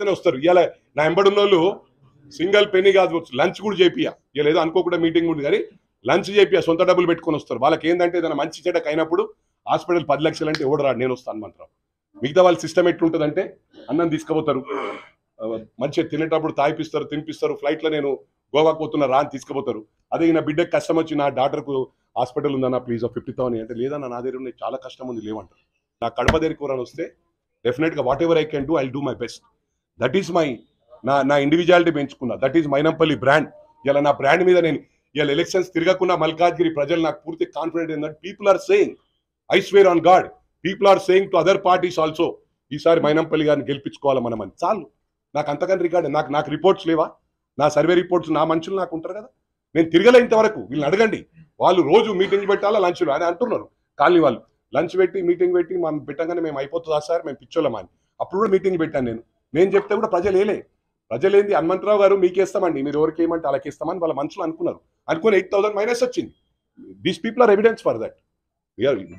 ఇస్తేనే వస్తారు. ఇవాళ నా ఎంబడున్న వాళ్ళు సింగిల్ పెన్ని కాదు లంచ్ కూడా చేపియా ఇవాళ ఏదో అనుకోకుండా మీటింగ్ ఉంది కానీ లంచ్ చేపియా సొంత డబ్బులు పెట్టుకొని వస్తారు. వాళ్ళకి ఏంటంటే ఏదైనా మంచి చెడ్డకు అయినప్పుడు హాస్పిటల్ పది లక్షలు అంటే ఓడరా నేను వస్తాను మంత్రం. మిగతా వాళ్ళ సిస్టమ్ ఎట్లుంటుందంటే అన్నం తీసుకుపోతారు. మంచిగా తినేటప్పుడు తాగిపిస్తారు తినిపిస్తారు. ఫ్లైట్లో నేను గోవాకు పోతున్నా రా అని తీసుకుపోతారు. అదే నా బిడ్డకు కష్టం వచ్చి నా డాక్టర్కు హాస్పిటల్ ఉందన్న ప్లీజ్ ఫిఫ్టీ థౌసండ్ అంటే లేదన్న నా దగ్గర ఉన్నాయి చాలా కష్టం ఉంది లేవంటారు. నా కడప దగ్గరికి ఎవరైనా వస్తే డెఫినెట్గా whatever I can do I do my best. That is my నా నా ఇండివిజువాలిటీ పెంచుకున్నా. దట్ ఈస్ మైనంపల్లి బ్రాండ్ ఇలా నా బ్రాండ్ మీద నేను ఇలా ఎలక్షన్స్ తిరగకుండా మల్కాజ్గిరి ప్రజలు నాకు పూర్తి కాన్ఫిడెంట్ ఏంటంటే people are saying I swear on God people are saying to other parties also ఈసారి మైనంపల్లి గారిని గెలిపించుకోవాలి మనం అని. చాలు. నాకు అంతకని రికార్డ్ నాకు నాకు రిపోర్ట్స్ లేవా? నా సర్వే రిపోర్ట్స్ నా మనుషులు నాకు ఉంటారు కదా? నేను తిరగలే ఇంతవరకు. వీళ్ళని అడగండి. వాళ్ళు రోజు మీటింగ్ పెట్టాలా? లంచ్లు అని అంటున్నారు. కాలనీ వాళ్ళు లంచ్ పెట్టి మీటింగ్ పెట్టి మనం పెట్టగానే మేము అయిపోతుందా సార్? మేము పిచ్చోళ్ళమా అని. అప్పుడు కూడా మీటింగ్ పెట్టాను నేను. నేను చెప్తే కూడా ప్రజలు ఏలే. ప్రజలు ఏంది? హనుమంతరావు గారు మీకేస్తామండి. మీరు ఎవరికి ఏమంటే వాళ్ళకి ఇస్తామని వాళ్ళ మనుషులు అనుకున్నారు. అనుకుని ఎయిట్ థౌసండ్ మైనస్ వచ్చింది. This people are evidence for that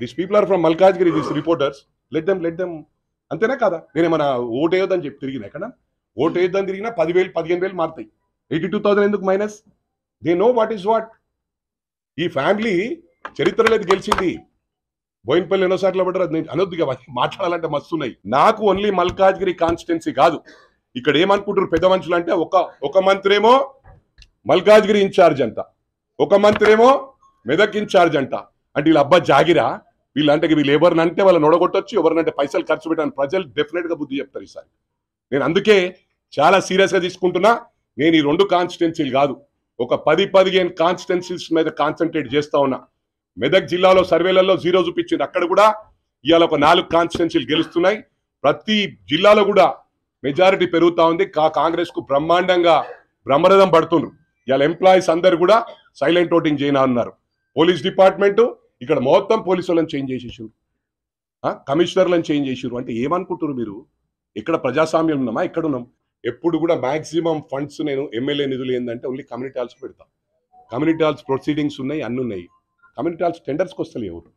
this people are from Malkajgiri this reporters let them let them అంతేనా కదా? నేను ఓటు వేయొద్దని చెప్పి తిరిగిన ఎక్కడ ఓటు వేయొద్దని తిరిగినా పదివేలు పదిహేను వేలు మారుతాయి. ఎయిటీ టూ థౌసండ్ ఎందుకు minus? They know what is what ఈ ఫ్యామిలీ చరిత్రలో ఇది గెలిచింది. బోయిన్పల్లి ఎన్నోసార్లు పడ్డారు. అది నేను అనొద్దు ఇక మాట్లాడాలంటే మస్తున్నాయి. నాకు ఓన్లీ మల్కాజ్గిరి కాన్స్టిట్యున్సీ కాదు. ఇక్కడ ఏమనుకుంటారు పెద్ద మనుషులు అంటే ఒక ఒక మంత్రి ఏమో మల్కాజ్గిరి ఇన్ఛార్జ్ అంట. ఒక మంత్రి ఏమో మెదక్ ఇన్ఛార్జ్ అంట. అంటే వీళ్ళ అబ్బా జాగిరా? వీళ్ళంటే వీళ్ళు ఎవరిని అంటే వాళ్ళని నొడగొట్టొచ్చు ఎవరినంటే పైసలు ఖర్చు పెట్టాను ప్రజలు డెఫినెట్గా బుద్ధి చెప్తారు ఈసారి. నేను అందుకే చాలా సీరియస్గా తీసుకుంటున్నా. నేను ఈ రెండు కాన్స్టిట్యున్సీలు కాదు ఒక పది పదిహేను కాన్స్టిట్యున్సీస్ మీద కాన్సన్ట్రేట్ చేస్తా ఉన్నా. మెదక్ జిల్లాలో సర్వేలలో జీరో చూపించింది. అక్కడ కూడా ఇవాళ ఒక నాలుగు కాన్స్టిట్యున్సీలు గెలుస్తున్నాయి. ప్రతి జిల్లాలో కూడా మెజారిటీ పెరుగుతూ ఉంది. కా కాంగ్రెస్కు బ్రహ్మాండంగా బ్రహ్మరథం పడుతున్నారు ఇవాళ ఎంప్లాయీస్ అందరు కూడా సైలెంట్ ఓటింగ్ చేయనన్నారు పోలీస్ డిపార్ట్మెంట్ ఇక్కడ మొత్తం పోలీసు వాళ్ళని చేంజ్ చేసేసారు కమిషనర్లను చేంజ్ చేసారు అంటే ఏమనుకుంటున్నారు మీరు? ఇక్కడ ప్రజాస్వామ్యం ఉన్నామా? ఎక్కడ ఉన్నాం ఎప్పుడు కూడా మ్యాక్సిమం ఫండ్స్ నేను ఎమ్మెల్యే నిధులు ఏంటంటే ఓన్లీ కమ్యూనిటీ హాల్స్ పెడతా. కమ్యూనిటీ హాల్స్ ప్రొసీడింగ్స్ ఉన్నాయి అన్ని ఉన్నాయి. కమ్యూనిటీ హాల్స్ టెండర్స్కి వస్తలేవు ఎవరు.